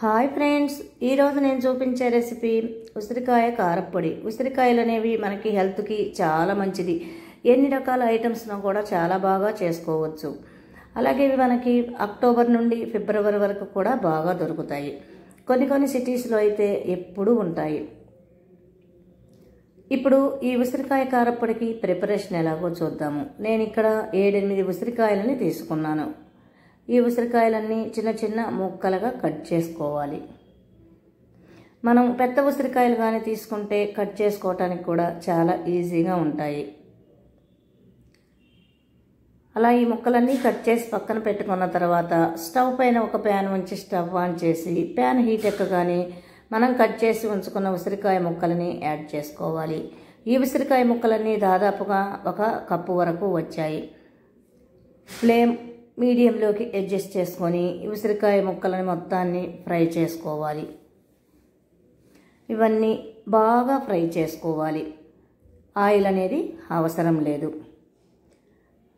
Hi friends ఈరోజు నేను చూపించే రెసిపీ ఉసిరికాయ కారప్పొడి. ఉసిరికాయలు అనేవి మనకి హెల్త్కి చాలా మంచిది. ఎన్ని రకాల ఐటమ్స్ను కూడా చాలా బాగా చేసుకోవచ్చు. అలాగే ఇవి మనకి అక్టోబర్ నుండి ఫిబ్రవరి వరకు కూడా బాగా దొరుకుతాయి. కొన్ని కొన్ని సిటీస్లో అయితే ఎప్పుడూ ఉంటాయి. ఇప్పుడు ఈ ఉసిరికాయ కారప్పొడికి ప్రిపరేషన్ ఎలాగో చూద్దాము. నేను ఇక్కడ ఏడెనిమిది ఉసిరికాయలని తీసుకున్నాను. ఈ ఉసిరికాయలన్నీ చిన్న చిన్న ముక్కలుగా కట్ చేసుకోవాలి. మనం పెద్ద ఉసిరికాయలు కానీ తీసుకుంటే కట్ చేసుకోవటానికి కూడా చాలా ఈజీగా ఉంటాయి. అలా ఈ ముక్కలన్నీ కట్ చేసి పక్కన పెట్టుకున్న తర్వాత స్టవ్ పైన ఒక ప్యాన్ ఉంచి స్టవ్ ఆన్ చేసి ప్యాన్ హీట్ ఎక్కగానే మనం కట్ చేసి ఉంచుకున్న ఉసిరికాయ ముక్కలని యాడ్ చేసుకోవాలి. ఈ ఉసిరికాయ ముక్కలన్నీ దాదాపుగా ఒక కప్పు వరకు వచ్చాయి. ఫ్లేమ్ మీడియంలోకి అడ్జస్ట్ చేసుకొని ఉసిరికాయ ముక్కలని మొత్తాన్ని ఫ్రై చేసుకోవాలి. ఇవన్నీ బాగా ఫ్రై చేసుకోవాలి. ఆయిల్ అనేది అవసరం లేదు.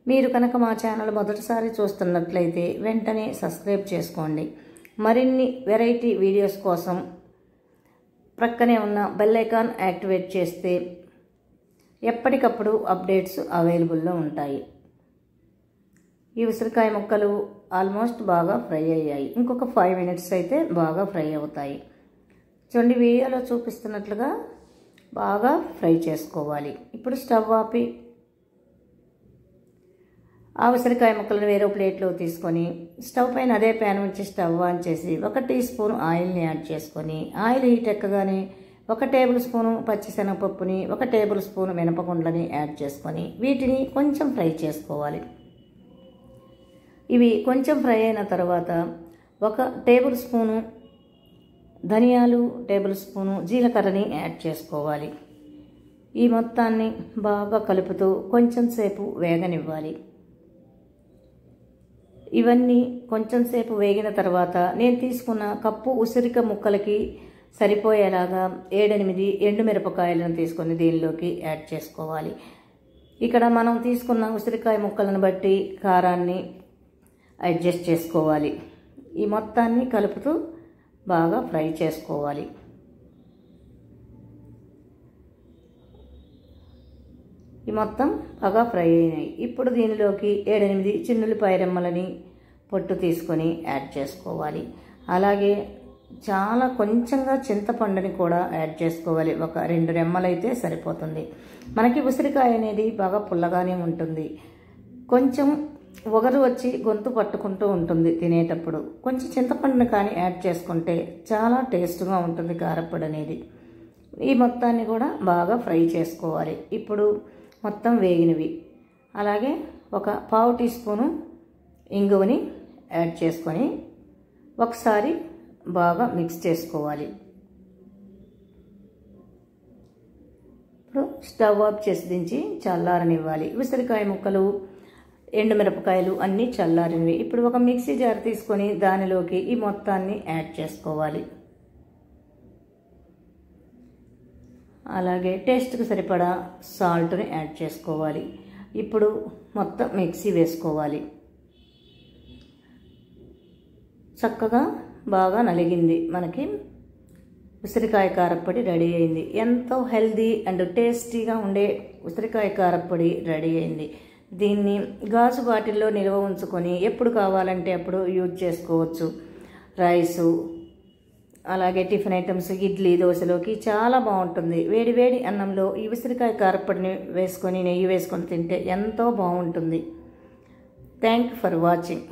మీరు కనుక మా ఛానల్ మొదటిసారి చూస్తున్నట్లయితే వెంటనే సబ్స్క్రైబ్ చేసుకోండి. మరిన్ని వెరైటీ వీడియోస్ కోసం ప్రక్కనే ఉన్న బెల్ ఐకాన్ యాక్టివేట్ చేస్తే ఎప్పటికప్పుడు అప్డేట్స్ అవైలబుల్లో ఉంటాయి. ఈ ఉసిరికాయ ముక్కలు ఆల్మోస్ట్ బాగా ఫ్రై అయ్యాయి. ఇంకొక ఫైవ్ మినిట్స్ అయితే బాగా ఫ్రై అవుతాయి. చూడండి వీడియోలో చూపిస్తున్నట్లుగా బాగా ఫ్రై చేసుకోవాలి. ఇప్పుడు స్టవ్ ఆపి ఆ ఉసిరికాయ ముక్కలను వేరే ప్లేట్లో తీసుకొని స్టవ్ పైన అదే ప్యాన్ ఉంచి స్టవ్ ఆన్ చేసి ఒక టీ స్పూన్ ఆయిల్ని యాడ్ చేసుకొని ఆయిల్ హీట్ ఎక్కగానే ఒక టేబుల్ స్పూను పచ్చిశనగపప్పుని ఒక టేబుల్ స్పూన్ మినపగుండ్లని యాడ్ చేసుకొని వీటిని కొంచెం ఫ్రై చేసుకోవాలి. ఇవి కొంచెం ఫ్రై అయిన తర్వాత ఒక టేబుల్ స్పూను ధనియాలు టేబుల్ స్పూను జీలకర్రని యాడ్ చేసుకోవాలి. ఈ మొత్తాన్ని బాగా కలుపుతూ కొంచెం సేపు వేగనివ్వాలి. ఇవన్నీ కొంచెం సేపు వేగిన తర్వాత నేను తీసుకున్న కప్పు ఉసిరిక ముక్కలకి సరిపోయేలాగా ఏడెనిమిది ఎండుమిరపకాయలను తీసుకొని దీనిలోకి యాడ్ చేసుకోవాలి. ఇక్కడ మనం తీసుకున్న ఉసిరికాయ ముక్కలను బట్టి కారాన్ని అడ్జస్ట్ చేసుకోవాలి. ఈ మొత్తాన్ని కలుపుతూ బాగా ఫ్రై చేసుకోవాలి. ఈ మొత్తం బాగా ఫ్రై అయినాయి. ఇప్పుడు దీనిలోకి ఏడెనిమిది చిన్నులపాయ రెమ్మలని పొట్టు తీసుకొని యాడ్ చేసుకోవాలి. అలాగే చాలా కొంచెంగా చింతపండుని కూడా యాడ్ చేసుకోవాలి. ఒక రెండు రెమ్మలైతే సరిపోతుంది. మనకి ఉసిరికాయ అనేది బాగా పుల్లగానే ఉంటుంది. కొంచెం ఒగరు వచ్చి గొంతు పట్టుకుంటూ ఉంటుంది తినేటప్పుడు. కొంచెం చింతపండుని కానీ యాడ్ చేసుకుంటే చాలా టేస్ట్గా ఉంటుంది కారప్పొడి అనేది. ఈ మొత్తాన్ని కూడా బాగా ఫ్రై చేసుకోవాలి. ఇప్పుడు మొత్తం వేగినవి. అలాగే ఒక పావు టీ స్పూను ఇంగువని యాడ్ చేసుకొని ఒకసారి బాగా మిక్స్ చేసుకోవాలి. ఇప్పుడు స్టవ్ ఆఫ్ చేసి దించి చల్లారనివ్వాలి. ఉసిరికాయ ముక్కలు ఎండుమిరపకాయలు అన్నీ చల్లారినవి. ఇప్పుడు ఒక మిక్సీ జార్ తీసుకొని దానిలోకి ఈ మొత్తాన్ని యాడ్ చేసుకోవాలి. అలాగే టేస్ట్కి సరిపడా సాల్ట్ని యాడ్ చేసుకోవాలి. ఇప్పుడు మొత్తం మిక్సీ వేసుకోవాలి. చక్కగా బాగా నలిగింది. మనకి ఉసిరికాయ కారప్పొడి రెడీ అయింది. ఎంతో హెల్దీ అండ్ టేస్టీగా ఉండే ఉసిరికాయ కారప్పొడి రెడీ అయింది. దీన్ని గాజు బాటిల్లో నిల్వ ఉంచుకొని ఎప్పుడు కావాలంటే అప్పుడు యూజ్ చేసుకోవచ్చు. రైసు అలాగే టిఫిన్ ఐటమ్స్ ఇడ్లీ దోశలోకి చాలా బాగుంటుంది. వేడి వేడి అన్నంలో ఈ ఉసిరికాయ కారప్పొడిని వేసుకొని నెయ్యి వేసుకొని తింటే ఎంతో బాగుంటుంది. Thank you for watching.